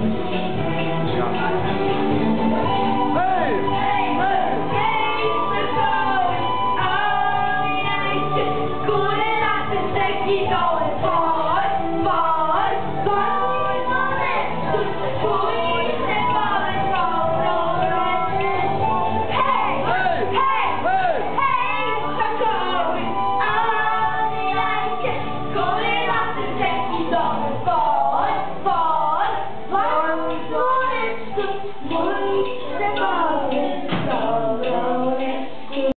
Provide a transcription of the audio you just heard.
Thank you. step up.